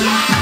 Yeah!